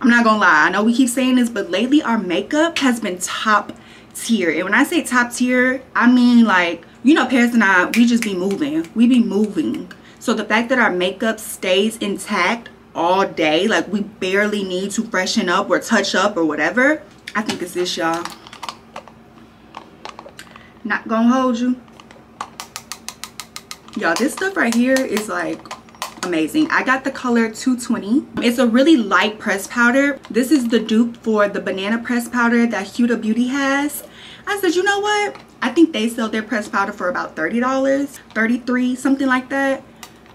I'm not gonna lie, I know we keep saying this, but lately our makeup has been top tier. And when I say top tier, I mean like, you know, Paris and I, we just be moving. We be moving. So the fact that our makeup stays intact all day, like we barely need to freshen up or touch up or whatever, I think it's this, y'all. Not gonna hold you y'all this stuff right here is like amazing. I got the color 220 it's a really light press powder. This is the dupe for the banana press powder that huda beauty has. I said you know what? I think they sell their press powder for about 30 dollars 33 something like that.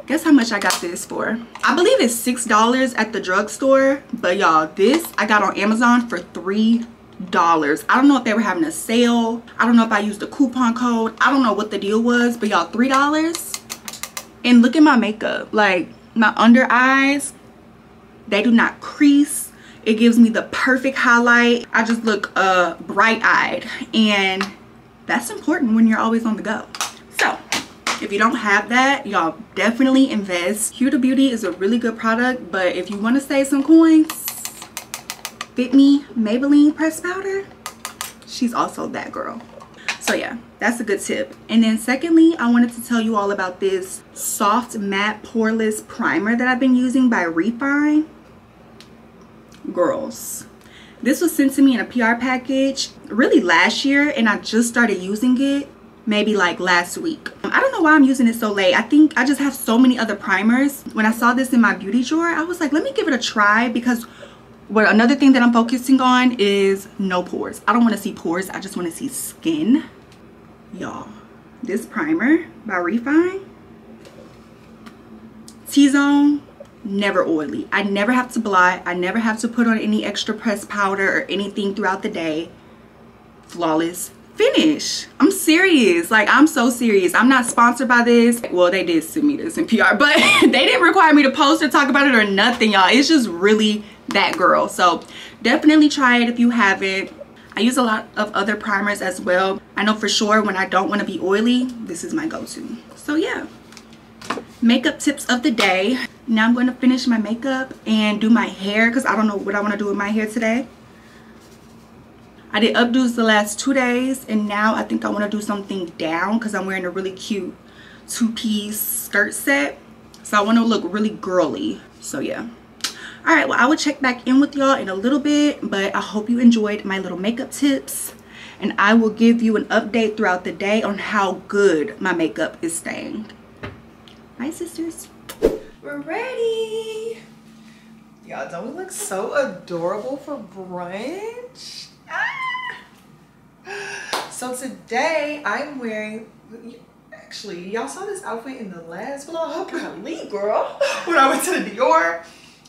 Guess how much i got this for? I believe it's six dollars at the drugstore but y'all this i got on amazon for three dollars. I don't know if they were having a sale. I don't know if i used a coupon code. I don't know what the deal was but y'all three dollars and look at my makeup. Like my under eyes they do not crease. It gives me the perfect highlight. I just look uh bright-eyed. And that's important when you're always on the go. So if you don't have that y'all definitely invest. Huda beauty is a really good product but if you want to save some coins Fit Me Maybelline press powder. She's also that girl. So yeah, that's a good tip. And then secondly, I wanted to tell you all about this soft matte poreless primer that I've been using by Refine. Girls, this was sent to me in a PR package really last year and I just started using it maybe like last week. I don't know why I'm using it so late. I think I just have so many other primers. When I saw this in my beauty drawer, I was like, let me give it a try because what another thing that I'm focusing on is no pores. I don't want to see pores. I just want to see skin. Y'all, this primer by Refine, T-Zone, never oily. I never have to blot. I never have to put on any extra pressed powder or anything throughout the day. Flawless finish. I'm serious. Like, I'm so serious. I'm not sponsored by this. Well, they did send me this in PR, but they didn't require me to post or talk about it or nothing, y'all. It's just really that girl. So definitely try it if you haven't. I use a lot of other primers as well. I know for sure when I don't want to be oily, this is my go-to. So yeah, makeup tips of the day. Now I'm going to finish my makeup and do my hair because I don't know what I want to do with my hair today. I did updos the last two days and now I think I want to do something down because I'm wearing a really cute two-piece skirt set. So I want to look really girly. So yeah all right well i will check back in with y'all in a little bit but i hope you enjoyed my little makeup tips and i will give you an update throughout the day on how good my makeup is staying bye sisters We're ready. Y'all, don't we look so adorable for brunch? Ah! So today I'm wearing, actually, y'all saw this outfit in the last vlog. Golly, girl. When I went to the Dior.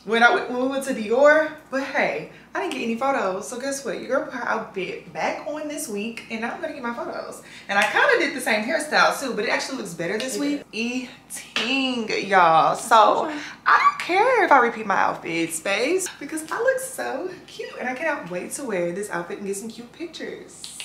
When I went, when we went to Dior. But hey, I didn't get any photos. So guess what? Your girl put her outfit back on this week and I'm gonna get my photos. And I kind of did the same hairstyle too, but it actually looks better this week. Eating, y'all. So I don't care if I repeat my outfit space because I look so cute and I cannot wait to wear this outfit and get some cute pictures.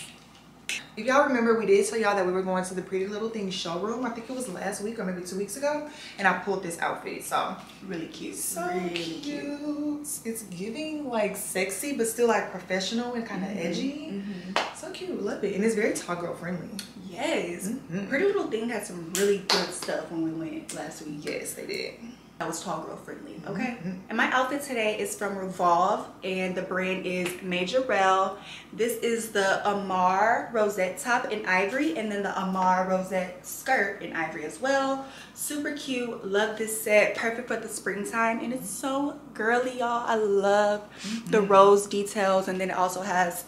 If y'all remember, we did tell y'all that we were going to the Pretty Little Things showroom. I think it was last week or maybe two weeks ago. And I pulled this outfit. So, really cute. So really cute. cute. It's giving like sexy, but still like professional and kind of mm -hmm. edgy. Mm -hmm. So cute, love it. And it's very tall girl friendly. Yes. Mhm. Pretty Little Thing had some really good stuff when we went last week. Yes, they did. That was tall girl friendly. Mm-hmm. Okay. And my outfit today is from Revolve and the brand is Majorelle. This is the Amar rosette top in ivory and then the Amar rosette skirt in ivory as well. Super cute. Love this set. Perfect for the springtime and it's so girly y'all. I love the mm-hmm. rose details and then it also has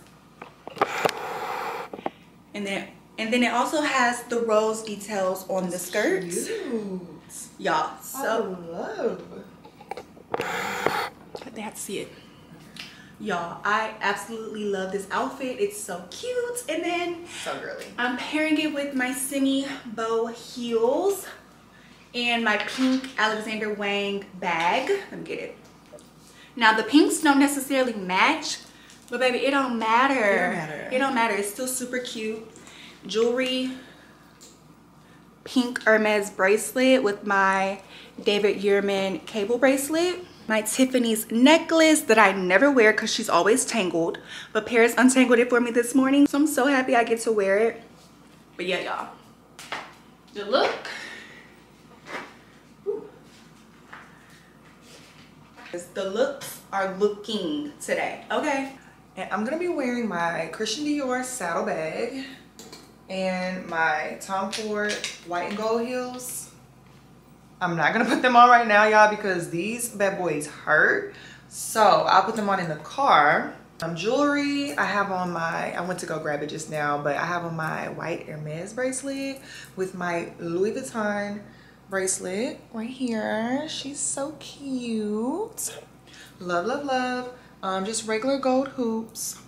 and then and then it also has the rose details on the skirts. Cute. Y'all, I so love. have to see it. Y'all, I absolutely love this outfit. It's so cute. And then So girly. I'm pairing it with my semi bow heels and my pink Alexander Wang bag. Let me get it. Now the pinks don't necessarily match, but baby, it don't matter. It don't matter. It don't matter. It's still super cute. Jewelry, pink Hermes bracelet with my David Yurman cable bracelet. My Tiffany's necklace that I never wear because she's always tangled. But Paris untangled it for me this morning. So I'm so happy I get to wear it. But yeah, y'all. The look. Whew. The looks are looking today. Okay. And I'm gonna be wearing my Christian Dior saddle bag and my Tom Ford white and gold heels. I'm not gonna put them on right now, y'all, because these bad boys hurt. So I'll put them on in the car. Um, jewelry, I have on my, I went to go grab it just now, but I have on my white Hermes bracelet with my Louis Vuitton bracelet right here. She's so cute. Love, love, love. Um, just regular gold hoops.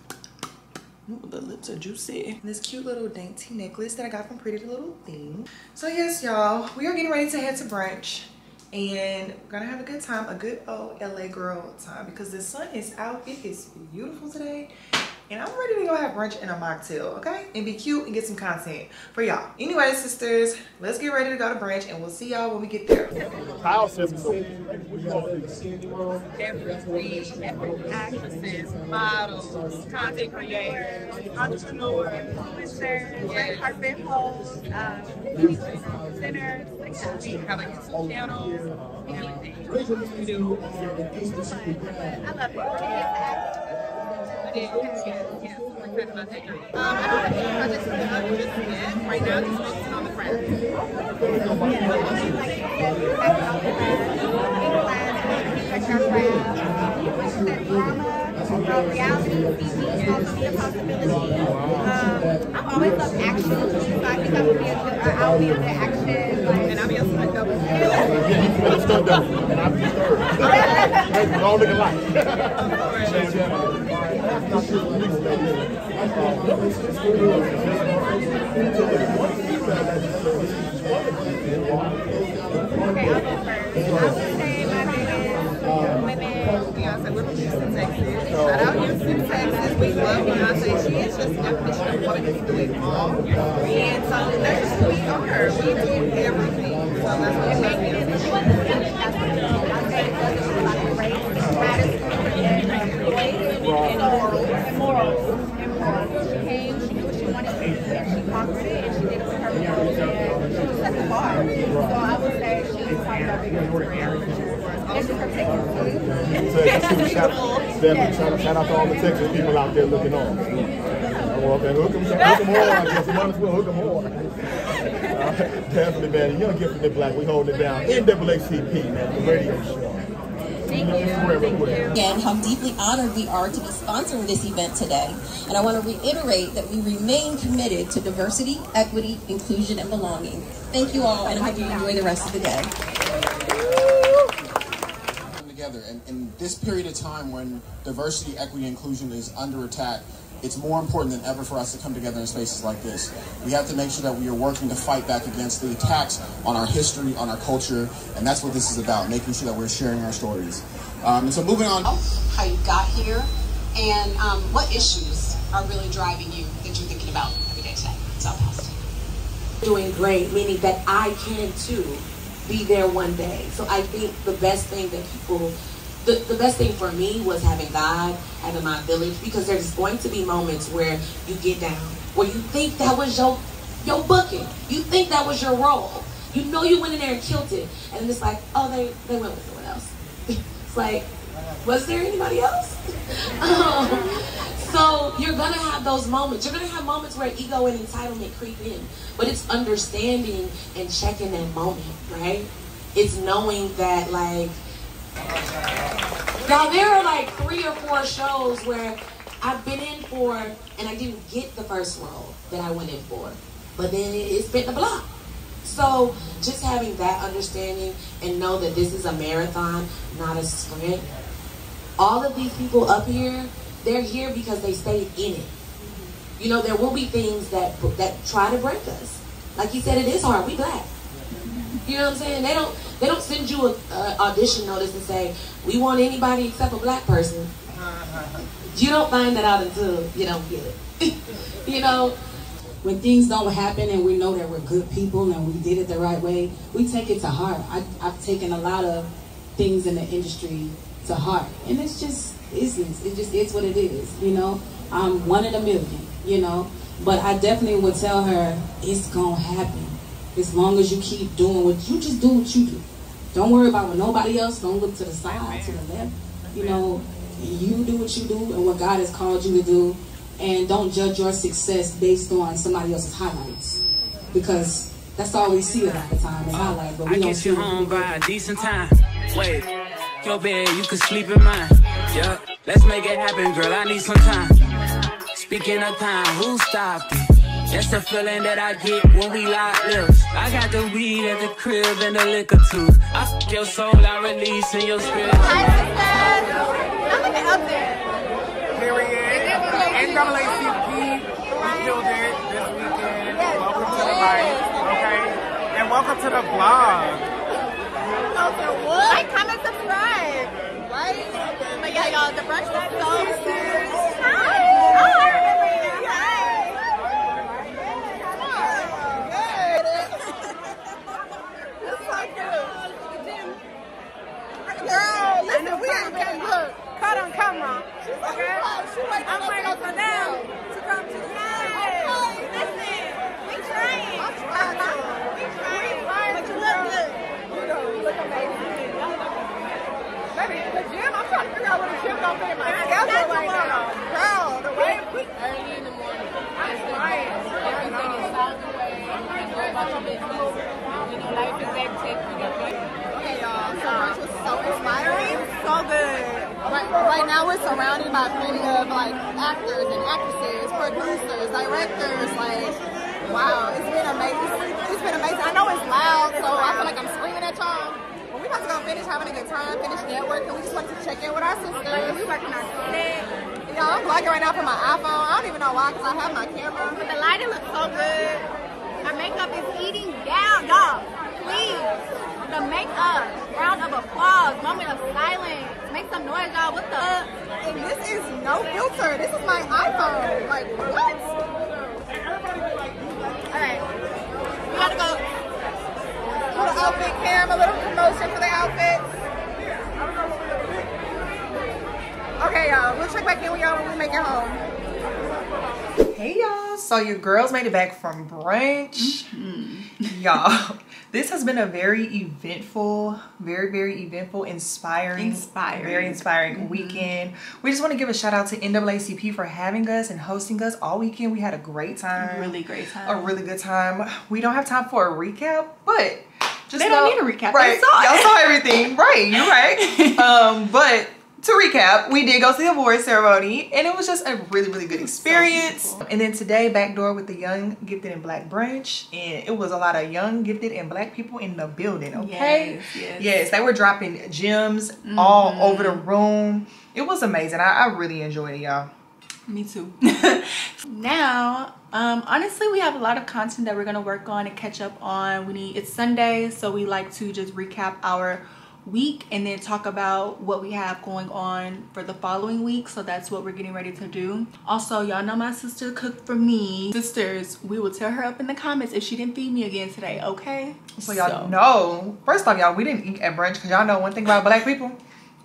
Ooh, the lips are juicy. This cute little dainty necklace that I got from Pretty Little Thing. So yes, y'all, we are getting ready to head to brunch and we're gonna have a good time, a good old LA girl time because the sun is out. It is beautiful today. And I'm ready to go have brunch and a mocktail, okay? And be cute and get some content for y'all. Anyway, sisters, let's get ready to go to brunch and we'll see y'all when we get there. Kyle says so. every actresses, models, content creators, entrepreneurs, influencers, red carpet hosts, um, centers. Like that. we have a YouTube channel and everything. I love it. I did. Yes, yes. I'm excited about that journey. Um, I don't have any projects coming up just yet. Right now, just focusing on the craft. I've always loved action, so I think I would be a good, I'll be into action. Like, And I'll be a stunt double. Yeah, you feel stunned and I'm just third. All look alike. Okay, I'll go first. I would say my biggest women. Beyonce, we're from Houston, Texas. Shout out Houston, Texas. We love Beyonce. She is just definition of wanting to do it all. And so that's who we are. We do everything. So that's what we make And morals. And morals. She came, she knew what she wanted to do, and she did she the bar. So I would say she's probably our biggest her taking Definitely shout, out to all the Texas people out there looking on. Then hook them, hook them hook them definitely, man. Young Gift and the Black, we holding it down. NAACP, man, the radio show. Thank you. Thank you. again how deeply honored we are to be sponsoring this event today. And I want to reiterate that we remain committed to diversity, equity, inclusion, and belonging. Thank you all, and I hope you enjoy the rest of the day. come together. And in this period of time when diversity, equity, inclusion is under attack, it's more important than ever for us to come together in spaces like this. We have to make sure that we are working to fight back against the attacks on our history, on our culture, and that's what this is about, making sure that we're sharing our stories. Um, and so moving on. how you got here, and um, what issues are really driving you that you're thinking about every day today. Southwest. doing great, meaning that I can too be there one day. So I think the best thing that people the, the best thing for me was having God, having my village, because there's going to be moments where you get down, where you think that was your your booking, you think that was your role, you know you went in there and killed it, and it's like, oh, they they went with someone else. it's like, was there anybody else? um, so you're gonna have those moments. You're gonna have moments where ego and entitlement creep in, but it's understanding and checking that moment, right? It's knowing that like now there are like three or four shows where I've been in for and I didn't get the first role that I went in for, but then it, it's been the block. So just having that understanding and know that this is a marathon, not a sprint. All of these people up here, they're here because they stayed in it. You know, there will be things that that try to break us. Like you said, it is hard. We black. You know what I'm saying? They don't they don't send you a, a audition notice and say we want anybody except a black person. You don't find that out until you don't get it. you know, when things don't happen and we know that we're good people and we did it the right way, we take it to heart. I, I've taken a lot of things in the industry to heart, and it's just business. It just is what it is, you know. I'm one in a million, you know. But I definitely would tell her it's gonna happen as long as you keep doing what you just do what you do. Don't worry about what nobody else. Don't look to the side, to the left. You know, you do what you do and what God has called you to do, and don't judge your success based on somebody else's highlights, because that's all we see a lot of time is highlights. But we I don't get see you what home people by a decent time. Wait, your bed, you can sleep in mine. Yeah, let's make it happen, girl. I need some time. Speaking of time, who stopped it? That's the feeling that I get when we lock lips. I got the weed at the crib and the liquor too. I f your soul, I release in your spirit. I'm looking up there. NAACP, we killed it this weekend. Welcome to the life, okay? And welcome to the vlog. Like, comment, subscribe. Right? But yeah, y'all, the brunch was so Hi. Oh, I remember you. Hi. Girl, listen, we ain't Caught on camera. Okay? I'm waiting for them to come to the Yay. Listen, we trying. I'm trying to. We trying. But you look good. You know, you look amazing. Baby, the gym, I'm trying to figure out what the gym gonna in my. Girl, the way we early in the morning. I'm trying. Everything is out the way. Enjoy about your business. You know, life is that take Okay, y'all. So brunch was so inspiring, so good. Right, now we're surrounded by plenty of like actors and actresses, producers, directors. Like, wow, it's been amazing. It's been amazing. I know it's loud, so I feel like I'm screaming at y'all. But we about to go finish having a good time, finish networking. We just wanted to check in with our sisters. We working our set. Y'all, I'm vlogging right now from my iPhone. I don't even know why, because I have my camera. But the lighting looks so good. Our makeup is eating down, y'all. Please. The makeup. Round of applause. Moment of silence. Make some noise, y'all. What the? and this is no filter. This is my iPhone. Like, what? Alright. We gotta go. Little outfit cam, a little promotion for the outfits. Okay, y'all. We'll check back in with y'all when we make it home. Hey y'all, so your girls made it back from brunch. Mm-hmm. Y'all, this has been a very eventful, very, very eventful, inspiring, Inspiring. very inspiring Mhm. weekend. We just want to give a shout out to NAACP for having us and hosting us all weekend. We had a great time. Really great time. A really good time. We don't have time for a recap, but just They don't need a recap. Right. saw. Y'all saw everything. Right. You're right. um, but to recap, we did go to the award ceremony and it was just a really, really good experience. and then today, backdoor with the Young Gifted and Black branch And it was a lot of young, gifted, and black people in the building, okay? Yes, yes. Yes, they were dropping gems all Mhm. over the room. It was amazing. I, I really enjoyed it, y'all. Me too. now, um, honestly, we have a lot of content that we're gonna work on and catch up on. We need it's Sunday, so we like to just recap our week and then talk about what we have going on for the following week. So that's what we're getting ready to do. Also, y'all know my sister cooked for me. Sisters, we will tell her up in the comments if she didn't feed me again today, okay? So y'all know, first off, y'all, we didn't eat at brunch because y'all know one thing about black people.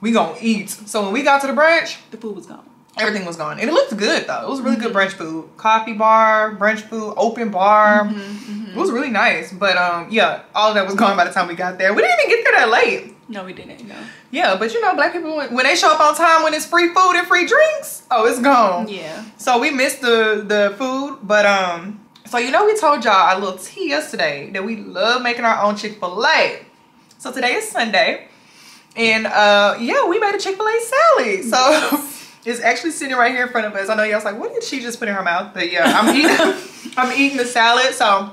we gonna eat. So when we got to the brunch, the food was gone. Everything was gone. And it looked good though. It was really good Mm-hmm. brunch food. Coffee bar, brunch food, open bar. Mm-hmm, It was really nice. But um yeah, all of that was gone by the time we got there. We didn't even get there that late. No, we didn't. No. Yeah, but you know, black people when when they show up on time when it's free food and free drinks, oh, it's gone. Yeah. So we missed the the food, but um, so you know we told y'all our little tea yesterday that we love making our own Chick Fil A. So today is Sunday, and uh, yeah, we made a Chick Fil A salad. So it's actually sitting right here in front of us. I know y'all was like, what did she just put in her mouth? But yeah, I'm eating I'm eating the salad. So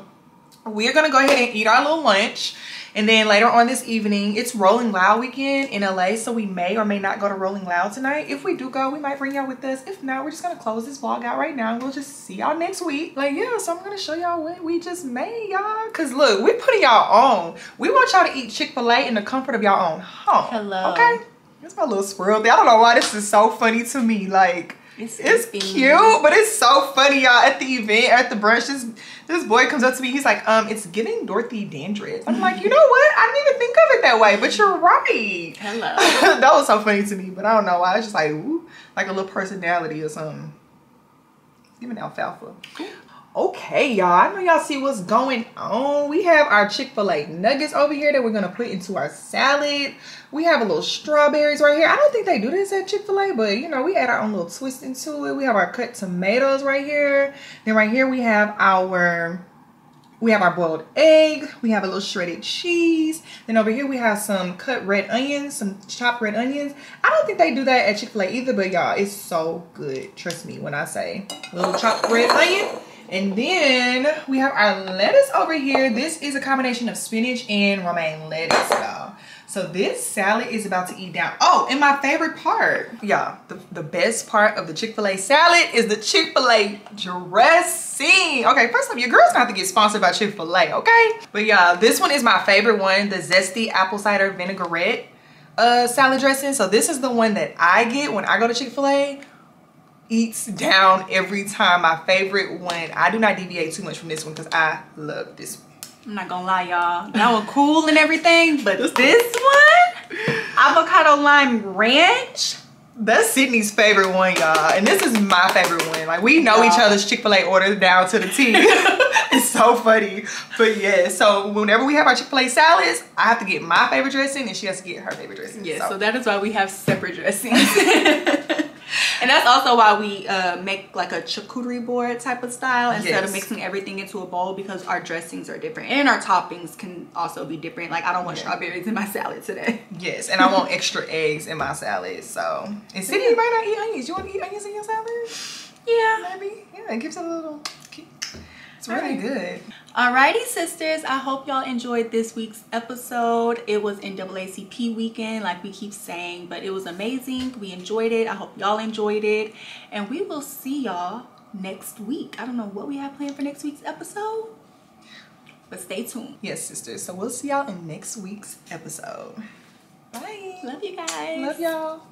we're gonna go ahead and eat our little lunch. And then later on this evening, it's Rolling Loud weekend in LA, so we may or may not go to Rolling Loud tonight. If we do go, we might bring y'all with us. If not, we're just gonna close this vlog out right now and we'll just see y'all next week. Like, yeah, so I'm gonna show y'all what we just made, y'all. Cause look, we're putting y'all on. We want y'all to eat Chick-fil-A in the comfort of y'all own home. Hello. Okay? It's my little squirrel thing. I don't know why this is so funny to me. Like, It's, it's cute, but it's so funny, y'all. At the event, at the brunch, this this boy comes up to me. He's like, um, it's giving Dorothy Dandridge. I'm like, you know what? I didn't even think of it that way, but you're right. Hello. that was so funny to me, but I don't know why. It's just like, ooh, like a little personality or something. Giving alfalfa. Okay, y'all. I know y'all see what's going on. We have our Chick-fil-A nuggets over here that we're gonna put into our salad. We have a little strawberries right here. I don't think they do this at Chick-fil-A, but you know, we add our own little twist into it. We have our cut tomatoes right here. Then right here we have our we have our boiled egg. We have a little shredded cheese. Then over here we have some cut red onions, some chopped red onions. I don't think they do that at Chick-fil-A either, but y'all, it's so good. Trust me when I say little chopped red onion. And then we have our lettuce over here. This is a combination of spinach and romaine lettuce, y'all. So this salad is about to eat down. Oh, and my favorite part, y'all, the, the best part of the Chick-fil-A salad is the Chick-fil-A dressing. Okay, first off, your girl's gonna have to get sponsored by Chick-fil-A, okay? But y'all, this one is my favorite one, the zesty apple cider vinaigrette uh, salad dressing. So this is the one that I get when I go to Chick-fil-A eats down every time. My favorite one. I do not deviate too much from this one because I love this one. I'm not gonna lie, y'all. That one cool and everything, but this one, avocado lime ranch. That's Sydney's favorite one, y'all. And this is my favorite one. Like, we know each other's Chick-fil-A orders down to the T. it's so funny. But yeah, so whenever we have our Chick-fil-A salads, I have to get my favorite dressing and she has to get her favorite dressing. Yeah, so, that is why we have separate dressings. and that's also why we uh, make like a charcuterie board type of style instead of mixing everything into a bowl because our dressings are different and our toppings can also be different. Like I don't want Yeah. strawberries in my salad today. Yes, and I want extra eggs in my salad. So, and Sydney you might not eat onions. You want to eat onions in your salad? Yeah. Maybe. Yeah, it gives it a little. It's really good. Alrighty, sisters. I hope y'all enjoyed this week's episode. It was NAACP weekend, like we keep saying, but it was amazing. We enjoyed it. I hope y'all enjoyed it. And we will see y'all next week. I don't know what we have planned for next week's episode, but stay tuned. Yes, sisters. So we'll see y'all in next week's episode. Bye. Love you guys. Love y'all.